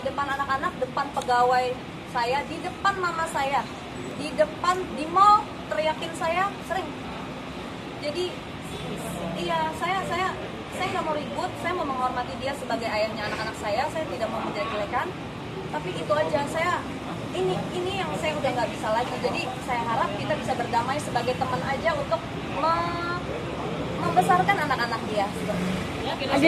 di depan anak-anak depan pegawai saya di depan mama saya di depan di mall teriakin saya sering. Jadi iya saya saya saya nggak mau ribut saya mau menghormati dia sebagai ayahnya anak-anak saya saya tidak mau menjelek-jelekan tapi itu aja saya ini ini yang saya udah nggak bisa lagi. Jadi saya harap kita bisa berdamai sebagai teman aja untuk me- membesarkan anak-anak dia. Ya, Seperti